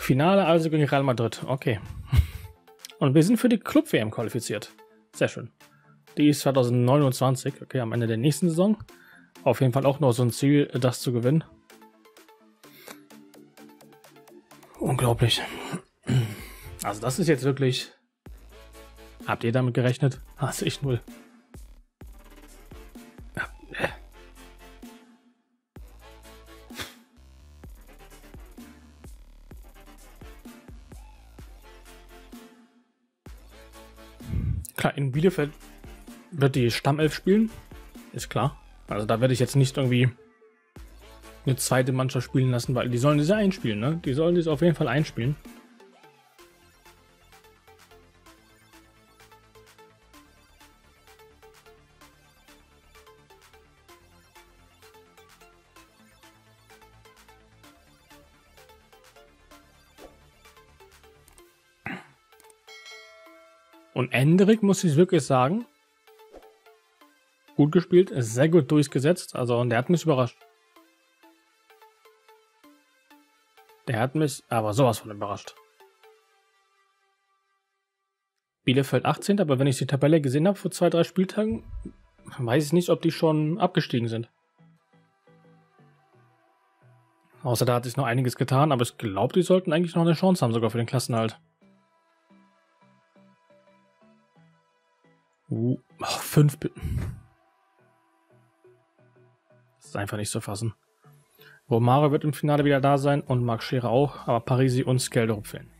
Finale also gegen Real Madrid. Okay. Und wir sind für die Club-WM qualifiziert. Sehr schön. Die ist 2029, okay, am Ende der nächsten Saison. Auf jeden Fall auch noch so ein Ziel, das zu gewinnen. Unglaublich. Also das ist jetzt wirklich... Habt ihr damit gerechnet? Also ich null. Bielefeld wird die Stammelf spielen. Ist klar. Also da werde ich jetzt nicht irgendwie eine zweite Mannschaft spielen lassen, weil die sollen diese einspielen, ne? Die sollen diese auf jeden Fall einspielen. Und Endrik muss ich wirklich sagen, gut gespielt, sehr gut durchgesetzt. Also, und der hat mich überrascht. Der hat mich aber sowas von überrascht. Bielefeld 18. Aber wenn ich die Tabelle gesehen habe vor zwei, drei Spieltagen, weiß ich nicht, ob die schon abgestiegen sind. Außer da hat sich noch einiges getan, aber ich glaube, die sollten eigentlich noch eine Chance haben, sogar für den Klassenhalt. Uh, oh, fünf. Das ist einfach nicht zu fassen. Romare wird im Finale wieder da sein und Marc Scherer auch, aber Parisi und Skelderup fehlen.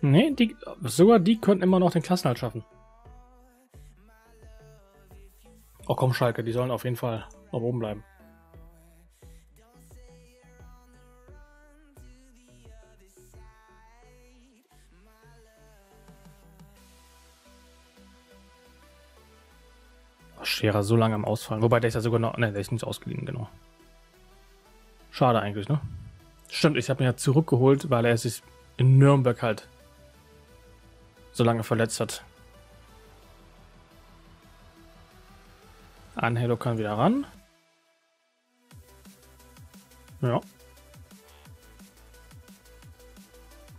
Nee, die, sogar die könnten immer noch den Klassenhalt schaffen. Oh komm, Schalke, die sollen auf jeden Fall noch oben bleiben. Scherer so lange am Ausfallen. Wobei der ist ja sogar noch. Ne, der ist nicht ausgeliehen, genau. Schade eigentlich, ne? Stimmt, ich habe ihn ja zurückgeholt, weil er sich in Nürnberg halt so lange verletzt hat. Anhelo kann wieder ran. Ja.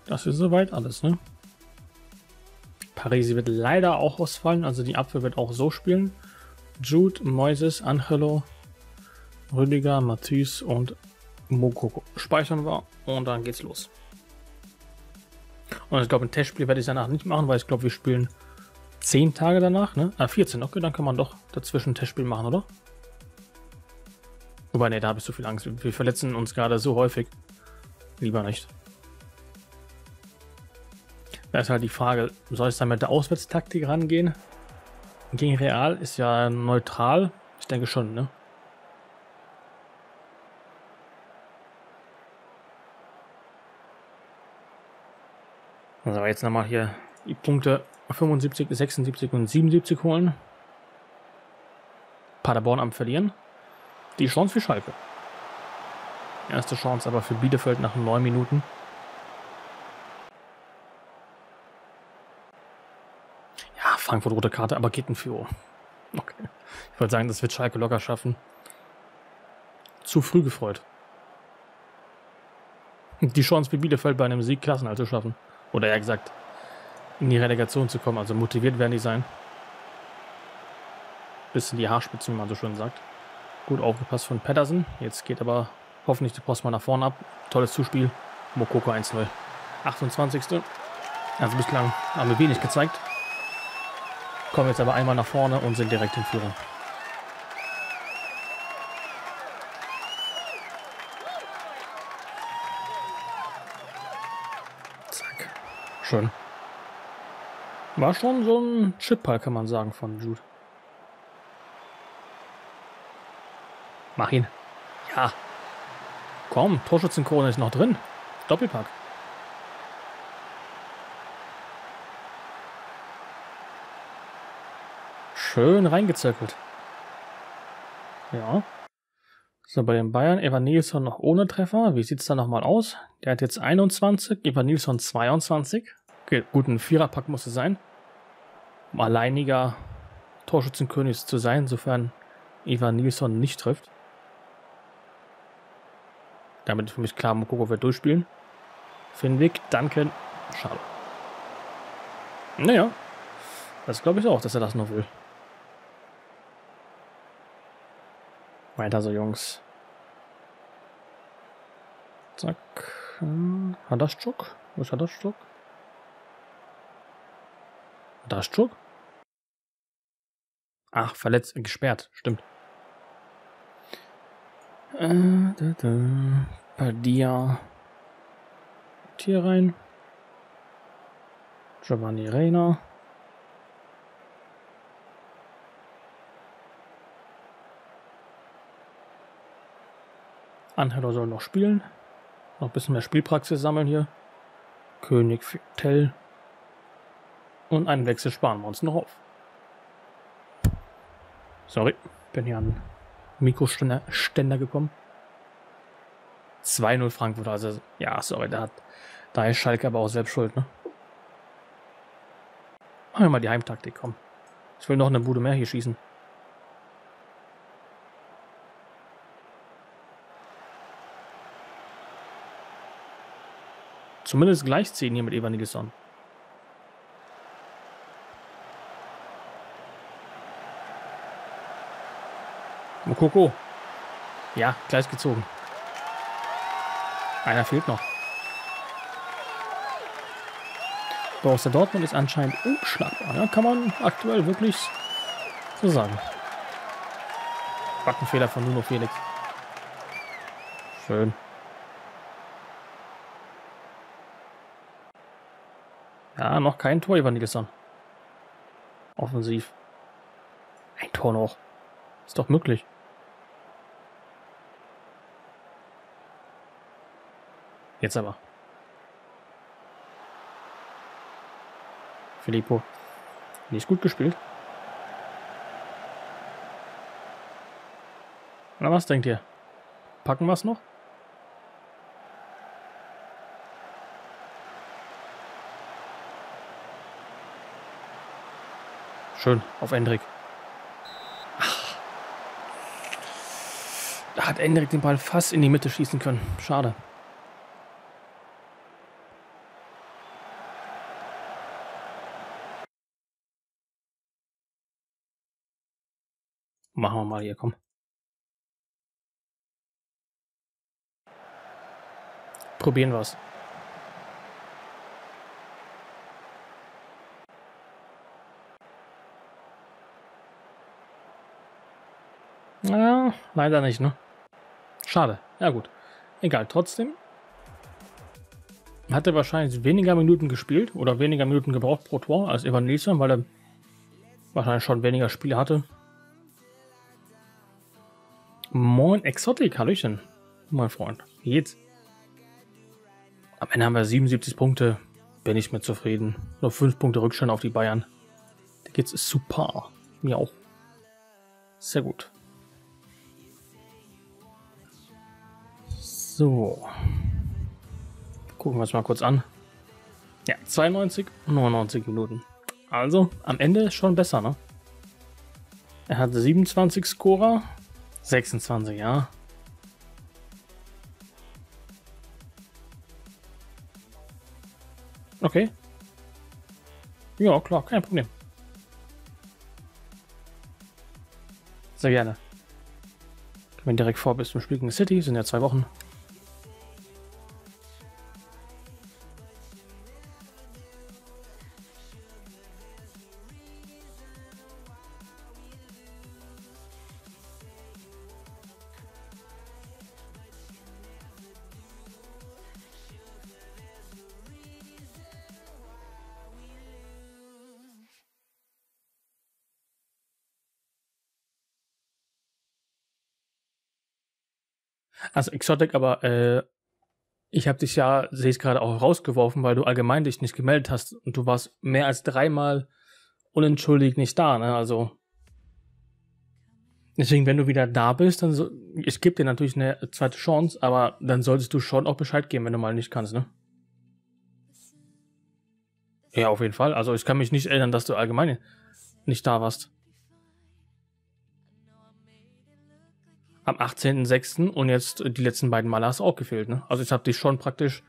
Das ist soweit alles, ne? Parisi wird leider auch ausfallen, also die Abwehr wird auch so spielen. Jude, Moises, Angelo, Rüdiger, Matthäus und Mokoko. Speichern wir und dann geht's los. Und ich glaube, ein Testspiel werde ich danach nicht machen, weil ich glaube, wir spielen 10 Tage danach, ne? Ah, 14, okay, dann kann man doch dazwischen ein Testspiel machen, oder? Wobei, ne, da habe ich so viel Angst. Wir verletzen uns gerade so häufig. Lieber nicht. Da ist halt die Frage, soll ich dann mit der Auswärtstaktik rangehen? Gegen Real ist ja neutral. Ich denke schon, ne? Also jetzt nochmal hier die Punkte 75, 76 und 77 holen. Paderborn am Verlieren. Die Chance für Schalke. Erste Chance aber für Bielefeld nach neun Minuten. Frankfurt rote Karte, aber geht ein Führer. Okay. Ich wollte sagen, das wird Schalke locker schaffen. Zu früh gefreut. Die Chance für Bielefeld bei einem Sieg Klassenhalt zu schaffen. Oder eher gesagt, in die Relegation zu kommen. Also motiviert werden die sein. Bis in die Haarspitzen, wie man so schön sagt. Gut aufgepasst von Patterson. Jetzt geht aber hoffentlich die Post mal nach vorne ab. Tolles Zuspiel. Mokoko 1-0. 28. Also bislang haben wir wenig gezeigt. Kommen jetzt aber einmal nach vorne und sind direkt in Führung. Zack. Schön. War schon so ein Chip-Ball, kann man sagen, von Jude. Mach ihn. Ja. Komm, Torschützenkrone ist noch drin. Doppelpack. Schön reingezirkelt. Ja. So, bei den Bayern, Evan Nilsson noch ohne Treffer. Wie sieht es da nochmal aus? Der hat jetzt 21, Evan Nilsson 22. Okay, gut, ein Viererpack muss es sein. Um alleiniger Torschützenkönig zu sein, sofern Evan Nilsson nicht trifft. Damit für mich klar, Mokoko wird durchspielen. Finwig, Duncan. Schade. Naja. Das glaube ich auch, dass er das noch will. Weiter so, Jungs. Zack. Hat das Struck? Wo ist das Struck? Das Struck? Ach, verletzt, gesperrt, stimmt. Äh, da, da. Dir. Hier rein. Giovanni Reina. Angelo soll noch spielen. Noch ein bisschen mehr Spielpraxis sammeln hier. König Tell. Und einen Wechsel sparen wir uns noch auf. Sorry, bin hier an Mikroständer Ständer gekommen. 2-0 Frankfurt, also ja, sorry, da, hat, da ist Schalke aber auch selbst schuld, ne? Machen wir mal die Heimtaktik, komm. Ich will noch eine Bude mehr hier schießen. Zumindest gleichziehen hier mit Evangelisson. Mokoko. Ja, gleich gezogen. Einer fehlt noch. Borussia Dortmund ist anscheinend unschlagbar. Ja, kann man aktuell wirklich so sagen. Backenfehler von Nuno Felix. Schön. Ja, noch kein Tor, Ivan Nilsson. Offensiv. Ein Tor noch. Ist doch möglich. Jetzt aber. Filippo. Nicht gut gespielt. Na, was denkt ihr? Packen wir es noch? Schön, auf Endrik. Da hat Endrik den Ball fast in die Mitte schießen können. Schade. Machen wir mal hier, komm. Probieren wir leider nicht, ne? Schade. Ja gut. Egal, trotzdem. Hat er wahrscheinlich weniger Minuten gespielt oder weniger Minuten gebraucht pro Tor als Evan Nilsson, weil er wahrscheinlich schon weniger Spiele hatte. Moin Exotic, Hallöchen, mein Freund. Wie geht's? Am Ende haben wir 77 Punkte. Bin ich mit zufrieden. Nur 5 Punkte Rückstand auf die Bayern. Da geht's super. Mir auch. Sehr gut. So. Gucken wir uns mal kurz an. Ja, 92, 99 Minuten. Also, am Ende schon besser, ne? Er hat 27 Scorer, 26, ja. Okay. Ja, klar, kein Problem. Sehr gerne. Kommen wir direkt vor bis zum Spiel gegen City, sind ja zwei Wochen. Also Exotic, aber äh, ich habe dich ja, sehe ich gerade, auch rausgeworfen, weil du allgemein dich nicht gemeldet hast und du warst mehr als dreimal unentschuldigt nicht da, ne? Also deswegen, wenn du wieder da bist, dann so, ich gebe dir natürlich eine zweite Chance, aber dann solltest du schon auch Bescheid geben, wenn du mal nicht kannst, ne? Ja, auf jeden Fall. Also ich kann mich nicht erinnern, dass du allgemein nicht da warst. Am 18.06. und jetzt die letzten beiden Male hast du auch gefehlt. Ne? Also ich habe dich schon praktisch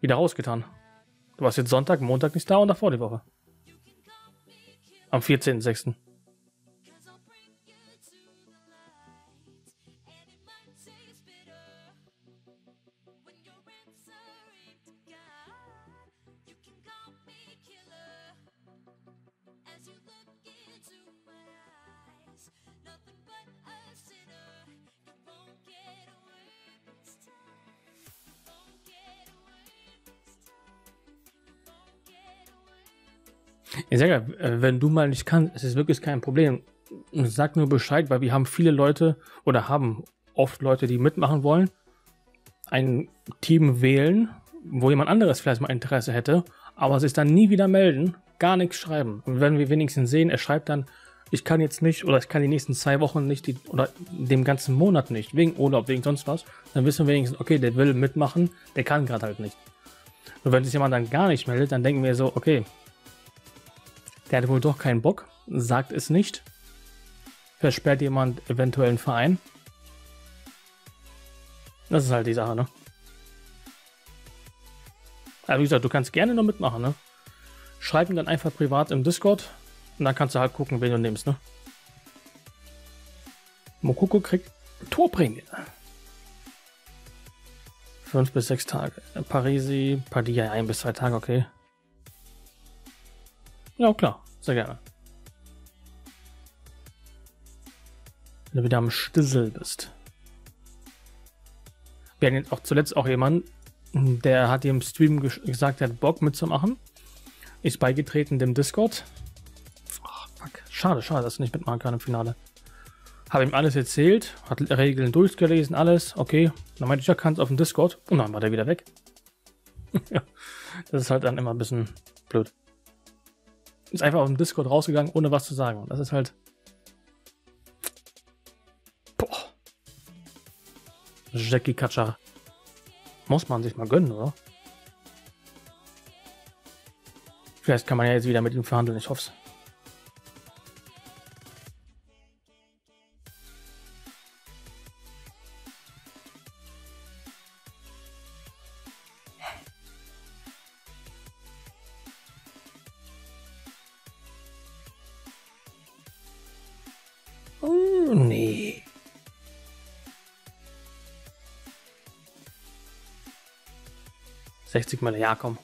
wieder rausgetan. Du warst jetzt Sonntag, Montag nicht da und davor die Woche. Am 14.06. Ich sage ja, wenn du mal nicht kannst, es ist wirklich kein Problem. Sag nur Bescheid, weil wir haben viele Leute oder haben oft Leute, die mitmachen wollen, ein Team wählen, wo jemand anderes vielleicht mal Interesse hätte, aber sich dann nie wieder melden, gar nichts schreiben. Und wenn wir wenigstens sehen, er schreibt dann, ich kann jetzt nicht oder ich kann die nächsten zwei Wochen nicht die, oder dem ganzen Monat nicht, wegen Urlaub, wegen sonst was, dann wissen wir wenigstens, okay, der will mitmachen, der kann gerade halt nicht. Und wenn sich jemand dann gar nicht meldet, dann denken wir so, okay, der hat wohl doch keinen Bock, sagt es nicht. Versperrt jemand eventuell einen Verein. Das ist halt die Sache, ne? Aber wie gesagt, du kannst gerne noch mitmachen, ne? Schreib ihn dann einfach privat im Discord und dann kannst du halt gucken, wen du nimmst, ne? Mokoko kriegt Torprämie. Fünf bis sechs Tage. Parisi, Padilla ein bis zwei Tage, okay. Ja, klar. Sehr gerne. Wenn du wieder am Stissel bist. Wir hatten jetzt auch zuletzt auch jemanden, der hat im Stream gesagt, er hat Bock mitzumachen. Ist beigetreten dem Discord. Ach, fuck. Schade, schade, dass du nicht mitmachen kann im Finale. Habe ihm alles erzählt, hat Regeln durchgelesen, alles. Okay, dann meinte ich, ja, kannst auf dem Discord. Und dann war der wieder weg. das ist halt dann immer ein bisschen blöd. Ist einfach auf dem Discord rausgegangen, ohne was zu sagen. Und das ist halt. Boah. Jackie Katschar. Muss man sich mal gönnen, oder? Vielleicht kann man ja jetzt wieder mit ihm verhandeln, ich hoffe es. 60 Meter, ja komm.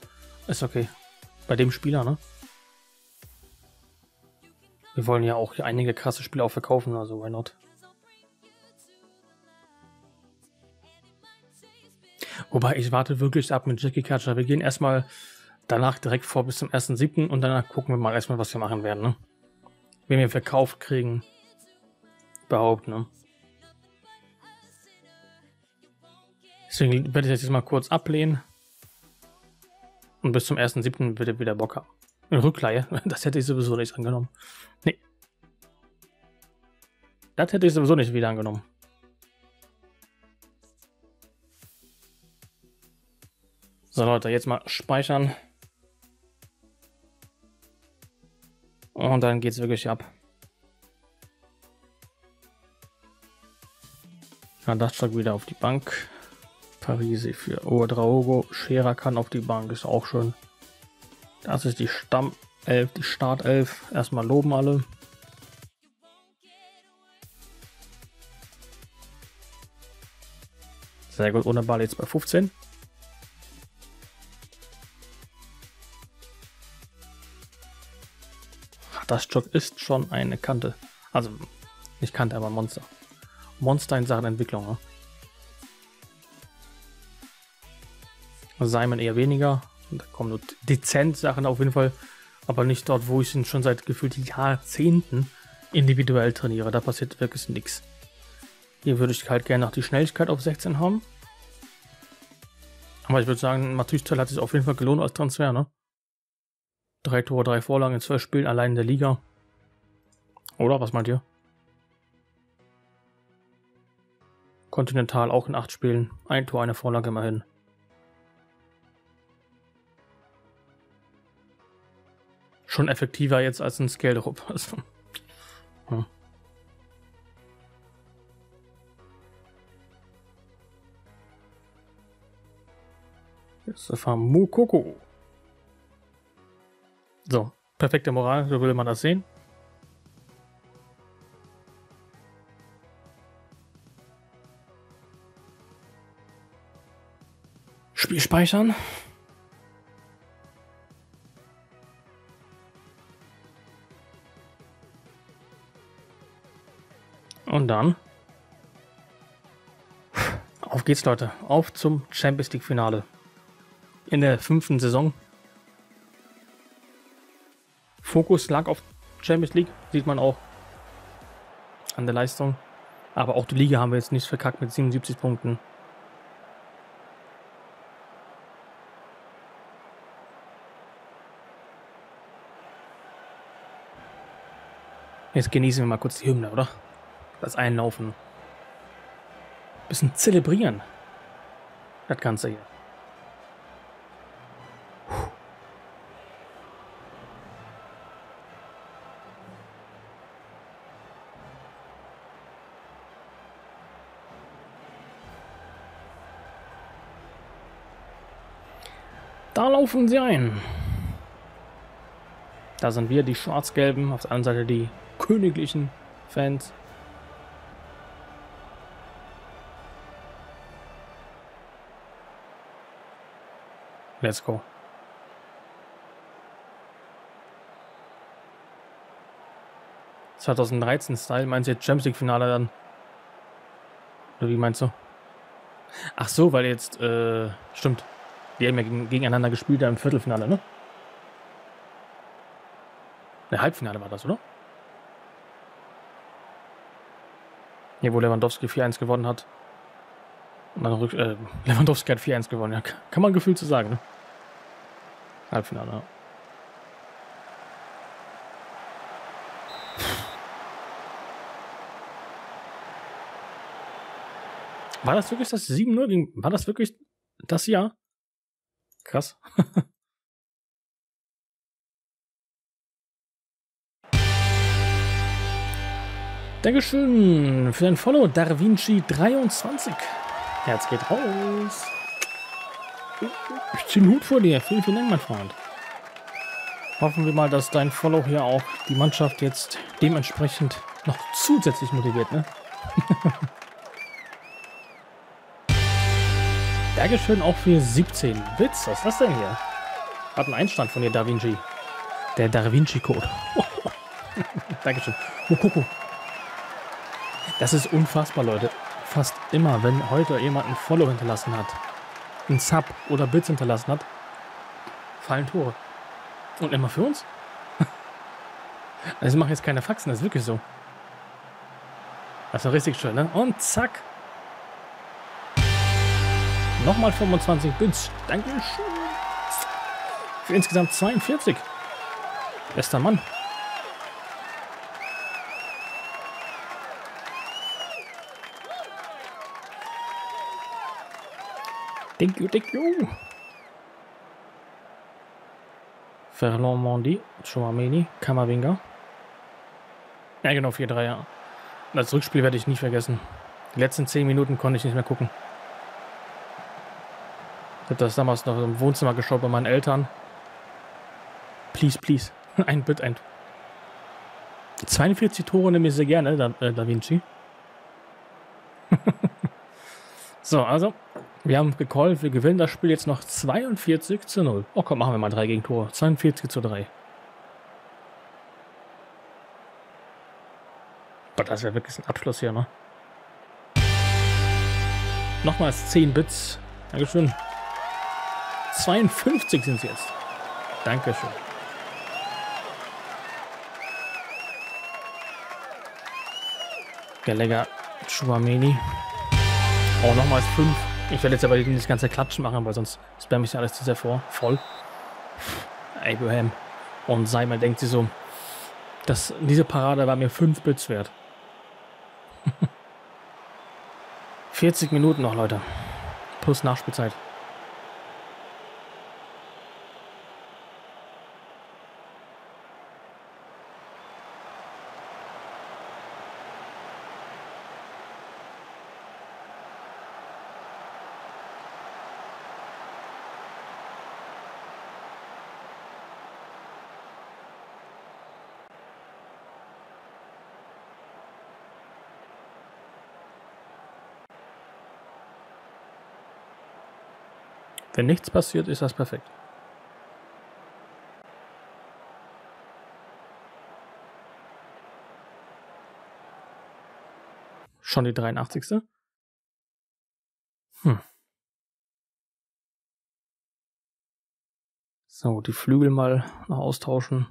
Ist okay. Bei dem Spieler, ne? Wir wollen ja auch einige krasse Spiele auch verkaufen, also why not? Wobei ich warte wirklich ab mit Jackie Catcher. Wir gehen erstmal danach direkt vor bis zum 1.7. und danach gucken wir mal erstmal, was wir machen werden. Ne? Wenn wir verkauft kriegen. Überhaupt, ne? Deswegen werde ich das jetzt mal kurz ablehnen. Und bis zum 1.7. wird er wieder Bock haben. Eine Rückleihe, das hätte ich sowieso nicht angenommen. Nee. Das hätte ich sowieso nicht wieder angenommen. So Leute, jetzt mal speichern. Und dann geht es wirklich ab. Nadastrak wieder auf die Bank. Parisi für Odraogo. Scherer kann auf die Bank, ist auch schön. Das ist die Stammelf, die Startelf. Erstmal loben alle. Sehr gut, ohne Ball jetzt bei 15. Das Stock ist schon eine Kante. Also nicht Kante, aber Monster. Monster in Sachen Entwicklung. Ne? Simon eher weniger. Da kommen nur dezent Sachen auf jeden Fall. Aber nicht dort, wo ich ihn schon seit gefühlt Jahrzehnten individuell trainiere. Da passiert wirklich nichts. Hier würde ich halt gerne noch die Schnelligkeit auf 16 haben. Aber ich würde sagen, Matüstel hat sich auf jeden Fall gelohnt als Transfer, ne? Drei Tore, drei Vorlagen in zwölf Spielen allein in der Liga. Oder? Was meint ihr? Kontinental auch in acht Spielen. Ein Tor, eine Vorlage immerhin. schon effektiver jetzt als ein Scale-Drop. Also, ja. Jetzt erfahren Mukoko. So, perfekte Moral, so würde man das sehen. Spiel speichern. Dann. Auf geht's, Leute. Auf zum Champions League Finale. In der fünften Saison. Fokus lag auf Champions League, sieht man auch an der Leistung. Aber auch die Liga haben wir jetzt nicht verkackt mit 77 Punkten. Jetzt genießen wir mal kurz die Hymne, oder? Das Einlaufen. Bisschen zelebrieren. Das Ganze hier. Da laufen sie ein. Da sind wir, die Schwarz-Gelben, auf der anderen Seite die königlichen Fans. Let's go. ...2013 Style, meinst du jetzt Champions League Finale dann? Oder wie meinst du? Ach so, weil jetzt, äh, stimmt. Die haben ja gegeneinander gespielt im Viertelfinale, ne? Ne, Halbfinale war das, oder? Hier, wo Lewandowski 4-1 gewonnen hat. Und rück, äh, Lewandowski hat 4-1 gewonnen, ja. Kann man gefühlt zu so sagen, ne? Halbfinale, ja. War das wirklich das 7-0? War das wirklich das Jahr? Krass. Dankeschön für dein Follow, DarVinci23. Herz geht raus. Ich ziehe den Hut vor dir. Vielen, vielen Dank, mein Freund. Hoffen wir mal, dass dein Follow hier auch die Mannschaft jetzt dementsprechend noch zusätzlich motiviert, ne? Dankeschön auch für 17 Bits. Was ist das denn hier? Hat einen Einstand von dir, Da Vinci. Der Da Vinci Code. Dankeschön. Das ist unfassbar, Leute. Fast immer, wenn heute jemand ein Follow hinterlassen hat, ein Sub oder Bits hinterlassen hat, fallen Tore. Und immer für uns. Also ich mache jetzt keine Faxen, das ist wirklich so. Das ist richtig schön, ne? Und zack. Nochmal 25 Bits. Dankeschön. Für insgesamt 42. Bester Mann. Thank you, thank you. Ferland Mondi, Chouameni, Kamavinga. Ja, genau, 4-3, ja. Das Rückspiel werde ich nie vergessen. Die letzten 10 Minuten konnte ich nicht mehr gucken. Ich habe das damals noch im Wohnzimmer geschaut bei meinen Eltern. Please, please. Ein Bit, ein. 42 Tore nehme ich sehr gerne, Da, äh, da Vinci. so, also wir haben gecallt, wir gewinnen das Spiel jetzt noch 42 zu 0. Oh komm, machen wir mal drei Gegentore. 42 zu 3. Gott, das wäre wirklich ein Abschluss hier, ne? Nochmals 10 Bits. Dankeschön. 52 sind es jetzt. Dankeschön. Gallagher, Chouameni. Oh, nochmals 5. Ich werde jetzt aber nicht das ganze Klatschen machen, weil sonst spam ich ja alles zu sehr vor. Voll. Abraham. Und Simon denkt sich so, dass diese Parade war mir 5 Bits wert. 40 Minuten noch, Leute. Plus Nachspielzeit. Wenn nichts passiert, ist das perfekt. Schon die 83. Hm. So, die Flügel mal austauschen.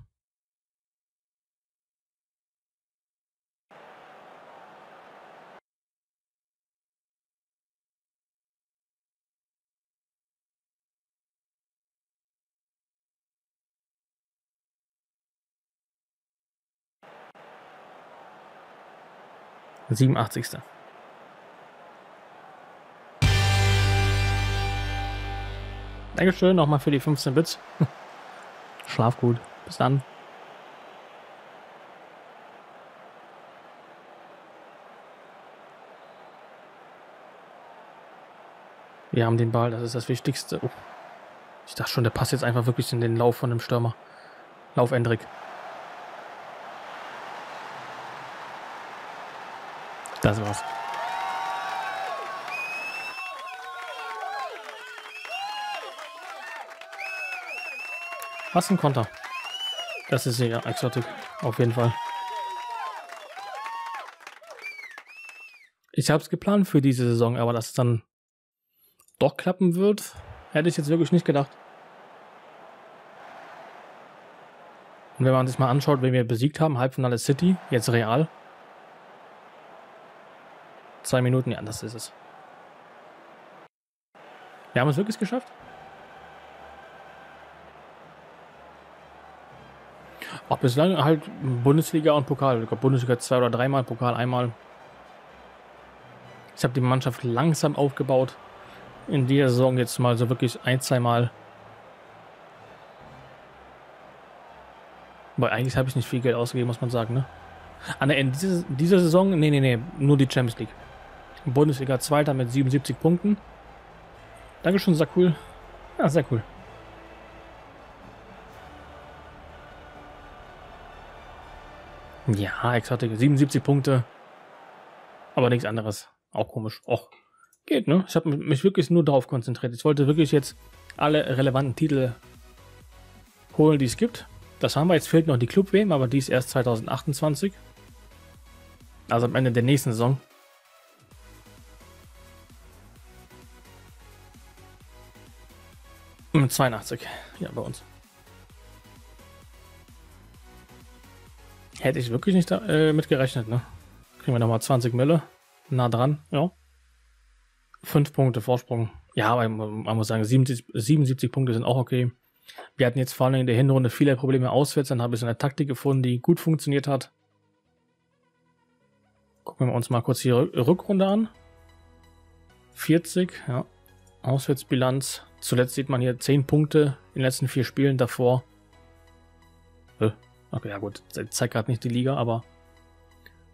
Siebenundachtzigste. Dankeschön nochmal für die 15 Bits. Schlaf gut. Bis dann. Wir haben den Ball, das ist das Wichtigste. Oh. Ich dachte schon, der passt jetzt einfach wirklich in den Lauf von dem Stürmer. Lauf Endrick. Das war's. Was ein Konter. Das ist ja Exotik. Auf jeden Fall. Ich habe es geplant für diese Saison, aber dass es dann doch klappen wird, hätte ich jetzt wirklich nicht gedacht. Und wenn man sich mal anschaut, wen wir besiegt haben, Halbfinale City, jetzt Real. Zwei Minuten, ja, das ist es. Wir haben es wirklich geschafft? Auch bislang halt Bundesliga und Pokal. Ich glaube, Bundesliga zwei oder dreimal, Pokal einmal. Ich habe die Mannschaft langsam aufgebaut. In dieser Saison jetzt mal so wirklich ein, zwei Mal. Weil eigentlich habe ich nicht viel Geld ausgegeben, muss man sagen, ne? Ah, ne, in dieser, dieser Saison, nee, nee, nee, nur die Champions League. Bundesliga Zweiter mit 77 Punkten. Dankeschön, sehr cool. Ja, sehr cool. Ja, Exotik, 77 Punkte. Aber nichts anderes. Auch komisch. Och, geht, ne? Ich habe mich wirklich nur darauf konzentriert. Ich wollte wirklich jetzt alle relevanten Titel holen, die es gibt. Das haben wir. Jetzt fehlt noch die Club-WM, aber die ist erst 2028. Also am Ende der nächsten Saison. Mit 82. Ja, bei uns. Hätte ich wirklich nicht da, äh, mit gerechnet, ne? Kriegen wir nochmal 20 Mille. Nah dran, ja. Fünf Punkte Vorsprung. Ja, aber man muss sagen, 77, 77 Punkte sind auch okay. Wir hatten jetzt vor allem in der Hinrunde viele Probleme auswärts. Dann habe ich so eine Taktik gefunden, die gut funktioniert hat. Gucken wir uns mal kurz die Rückrunde an. 40, ja. Auswärtsbilanz. Zuletzt sieht man hier 10 Punkte in den letzten vier Spielen davor. Okay, ja gut, zeigt gerade nicht die Liga, aber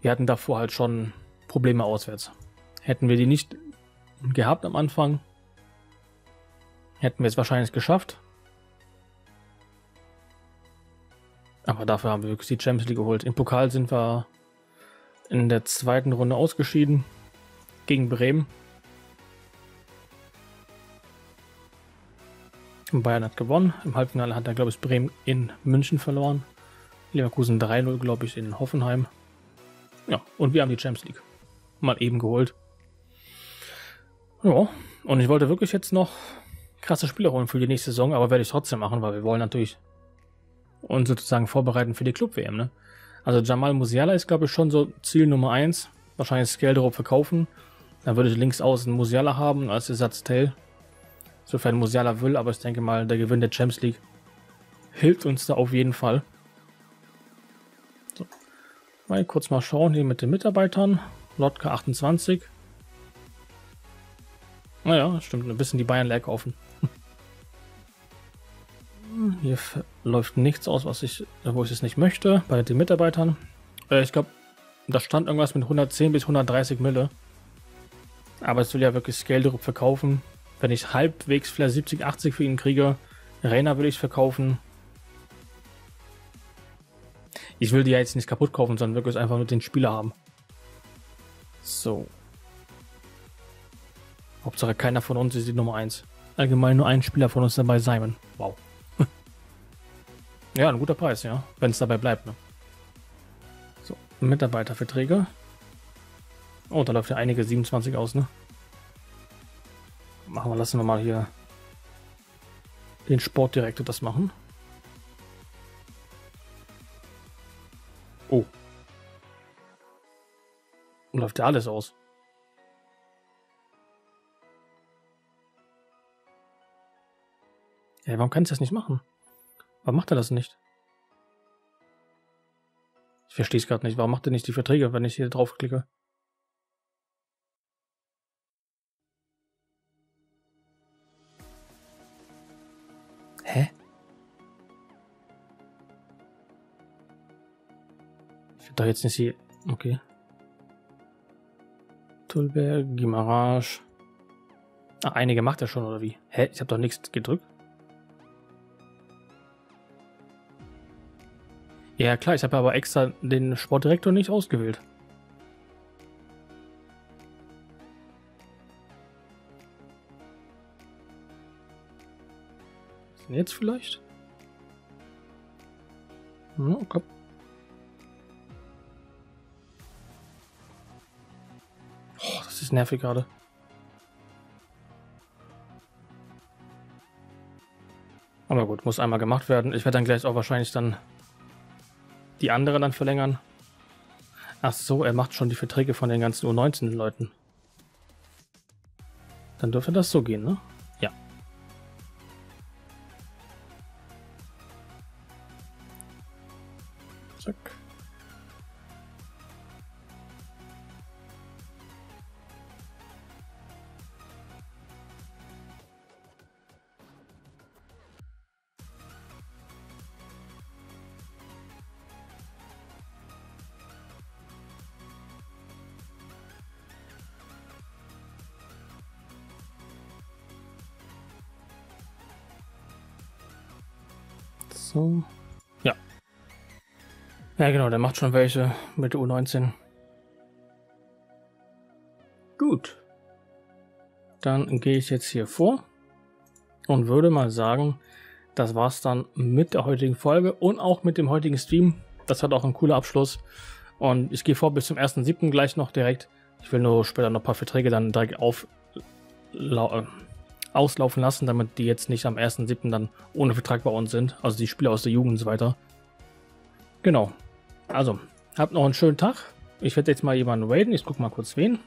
wir hatten davor halt schon Probleme auswärts. Hätten wir die nicht gehabt am Anfang, hätten wir es wahrscheinlich geschafft. Aber dafür haben wir wirklich die Champions League geholt. Im Pokal sind wir in der zweiten Runde ausgeschieden gegen Bremen. Bayern hat gewonnen. Im Halbfinale hat er, glaube ich, Bremen in München verloren. Leverkusen 3-0, glaube ich, in Hoffenheim. Ja, und wir haben die Champions League mal eben geholt. Ja, und ich wollte wirklich jetzt noch krasse Spieler holen für die nächste Saison, aber werde ich trotzdem machen, weil wir wollen natürlich uns sozusagen vorbereiten für die Club-WM. Ne? Also Jamal Musiala ist, glaube ich, schon so Ziel Nummer 1. Wahrscheinlich Skelderup verkaufen. Dann würde ich links außen Musiala haben als Ersatzteil. Sofern Musiala will, aber ich denke mal, der Gewinn der Champions League hilft uns da auf jeden Fall. Mal kurz mal schauen hier mit den Mitarbeitern. Lotka 28. Naja, stimmt, ein bisschen die Bayern leer kaufen. Hier läuft nichts aus, was ich, wo ich es nicht möchte, bei den Mitarbeitern. Äh, ich glaube, da stand irgendwas mit 110 bis 130 Mille. Aber es will ja wirklich Scale verkaufen. Wenn ich halbwegs vielleicht 70, 80 für ihn kriege, Rainer will ich verkaufen. Ich will die ja jetzt nicht kaputt kaufen, sondern wirklich einfach nur den Spieler haben. So. Hauptsache keiner von uns ist die Nummer 1. allgemein nur ein Spieler von uns dabei, Simon. Wow. ja, ein guter Preis, ja. Wenn es dabei bleibt, ne? So, Mitarbeiterverträge. Oh, da läuft ja einige 27 aus, ne? Machen wir, lassen wir mal hier den Sportdirektor das machen. Oh. Läuft ja alles aus. Ja, warum kann ich das nicht machen? Warum macht er das nicht? Ich verstehe es gerade nicht. Warum macht er nicht die Verträge, wenn ich hier draufklicke? Hä? Ich will doch jetzt nicht hier... Okay. Tulberg, Gimarage. Ah, einige macht er schon, oder wie? Hä? Ich habe doch nichts gedrückt. Ja, klar, ich habe aber extra den Sportdirektor nicht ausgewählt. Jetzt vielleicht? Hm, komm. Oh, das ist nervig gerade. Aber gut, muss einmal gemacht werden. Ich werde dann gleich auch wahrscheinlich dann die andere dann verlängern. Ach so, er macht schon die Verträge von den ganzen U19-Leuten. Dann dürfte das so gehen, ne? Ja, genau, der macht schon welche mit der U19. Gut. Dann gehe ich jetzt hier vor und würde mal sagen, das war's dann mit der heutigen Folge und auch mit dem heutigen Stream. Das hat auch ein cooler Abschluss. Und ich gehe vor bis zum 1.7. gleich noch direkt. Ich will nur später noch ein paar Verträge dann direkt auf, auslaufen lassen, damit die jetzt nicht am 1.7. dann ohne Vertrag bei uns sind. Also die Spieler aus der Jugend und so weiter. Genau. Also, habt noch einen schönen Tag. Ich werde jetzt mal jemanden raiden. Ich gucke mal kurz wen.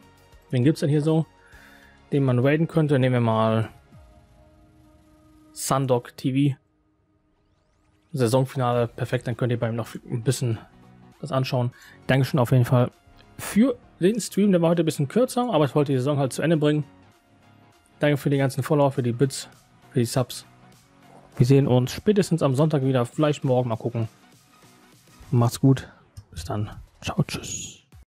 Wen gibt es denn hier so, den man raiden könnte? Nehmen wir mal Sundog TV. Saisonfinale, perfekt. Dann könnt ihr beim noch ein bisschen das anschauen. Dankeschön auf jeden Fall für den Stream. Der war heute ein bisschen kürzer, aber ich wollte die Saison halt zu Ende bringen. Danke für die ganzen Follower, für die Bits, für die Subs. Wir sehen uns spätestens am Sonntag wieder, vielleicht morgen mal gucken. Macht's gut. Bis dann. Ciao, tschüss.